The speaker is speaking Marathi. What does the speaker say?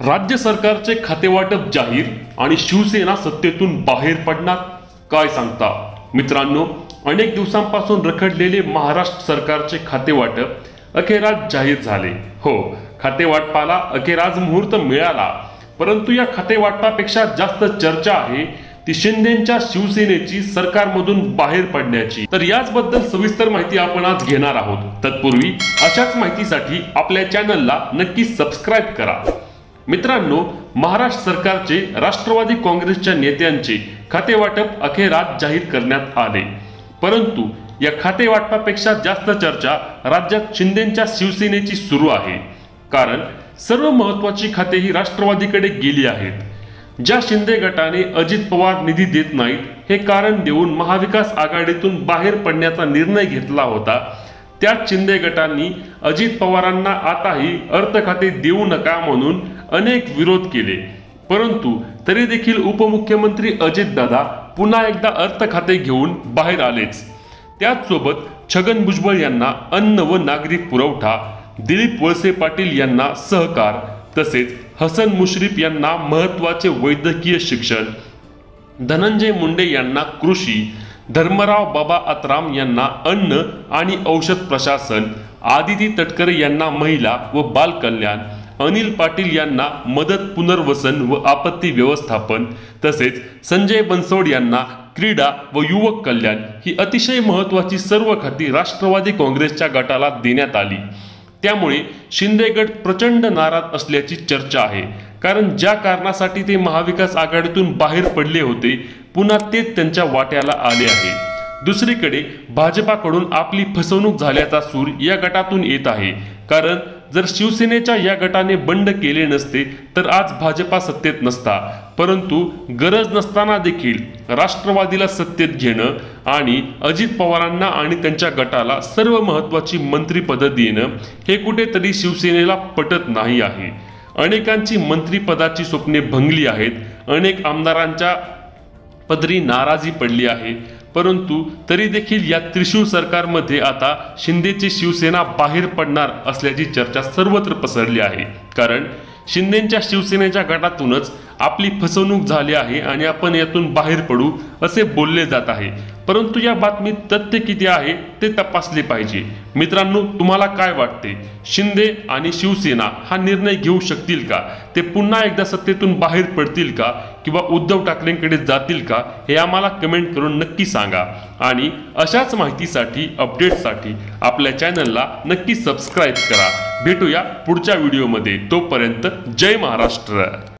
राज्य सरकारचे खातेवाटप जाहीर आणि शिवसेना सत्तेतून बाहेर पडणार काय सांगता? मित्रांनो अनेक दिवसांपासून रखडलेले महाराष्ट्र सरकारचे खातेवाटप अखेराज जाहीर झाले. हो खातेवाटपाला अखेराज मुहूर्त मिळाला. परंतु या खातेवाटपापेक्षा जास्त चर्चा आहे ती शिंदेच्या शिवसेनेची सरकारमधून बाहेर पडण्याची. तर याचबद्दल सविस्तर माहिती आपण आज घेणार आहोत. तत्पूर्वी अशाच माहितीसाठी आपल्या चॅनलला नक्की सबस्क्राईब करा. मित्रांनो महाराष्ट्र सरकारचे राष्ट्रवादी काँग्रेसच्या नेत्यांचे खातेवाटप अखेर आज जाहीर करण्यात आले. परंतु या खातेवाटपापेक्षा जास्त चर्चा राज्यात शिंदेच्या शिवसेनेची सुरू आहे. कारण सर्व महत्वाची खाते ही राष्ट्रवादीकडे गेली आहेत. ज्या शिंदे गटाने अजित पवार निधी देत नाहीत हे कारण देऊन महाविकास आघाडीतून बाहेर पडण्याचा निर्णय घेतला होता. त्याच शिंदे गटांनी अजित पवारांना आताही अर्थ खाते देऊ नका म्हणून अनेक विरोध केले. परंतु तरी देखील उपमुख्यमंत्री अजितदादा पुन्हा एकदा अर्थ खाते घेऊन बाहेर आलेच. त्याचसोबत छगन भुजबळ यांना अन्न व नागरी पुरवठा दिलीप वळसे पाटील यांना सहकार तसेच हसन मुश्रीफ यांना महत्त्वाचे वैद्यकीय शिक्षण धनंजय मुंडे यांना कृषी धर्मराव बाबा अत्राम यांना अन्न आणि औषध प्रशासन आदिती तटकरे यांना महिला व बालकल्याण अनिल पाटील यांना मदत पुनर्वसन व आपत्ती व्यवस्थापन तसेच संजय बनसोड यांना क्रीडा व युवक कल्याण ही अतिशय महत्त्वाची सर्व खाती राष्ट्रवादी काँग्रेसच्या गटाला देण्यात आली. त्यामुळे शिंदे गट प्रचंड नाराज असल्याची चर्चा आहे. कारण ज्या कारणासाठी ते महाविकास आघाडीतून बाहेर पडले होते पुन्हा तेच त्यांच्या वाट्याला आले आहे. दुसरीकडे भाजपाकडून आपली फसवणूक झाल्याचा सूर या गटातून येत आहे. कारण जर शिवसेनेच्या या गटाने बंड केले नसते तर आज भाजपा सत्तेत नसता. परंतु गरज नसताना देखील राष्ट्रवादीला सत्तेत घेणं आणि अजित पवारांना आणि त्यांच्या गटाला सर्व महत्त्वाची मंत्रीपदं देणं हे कुठेतरी शिवसेनेला पटत नाही आहे. अनेकांची मंत्रीपदाची स्वप्ने भंगली आहेत. अनेक आमदारांच्या पदरी नाराजी पडली आहे. परंतु तरी देखील या त्रिशूळ सरकारमध्ये आता शिंदेची शिवसेना बाहेर पडणार असल्याची चर्चा सर्वत्र पसरली आहे. कारण शिंदेच्या शिवसेनेच्या गटातूनच आपली फसवणूक झाली आहे आणि आपण यातून बाहेर पडू असे बोलले जात आहे. परंतु या बातमीत तथ्य किती आहे ते तपासले पाहिजे. मित्रांनो तुम्हाला काय वाटते? शिंदे आणि शिवसेना हा निर्णय घेऊ शकतील का? ते पुन्हा एकदा सत्तेतून बाहेर पडतील का? किंवा उद्धव ठाकरेंकडे जातील का हे आम्हाला कमेंट करून नक्की सांगा. आणि अशाच माहितीसाठी अपडेटसाठी आपल्या चॅनलला नक्की सबस्क्राईब करा. भेटूया पुढच्या व्हिडिओमध्ये तोपर्यंत जय महाराष्ट्र.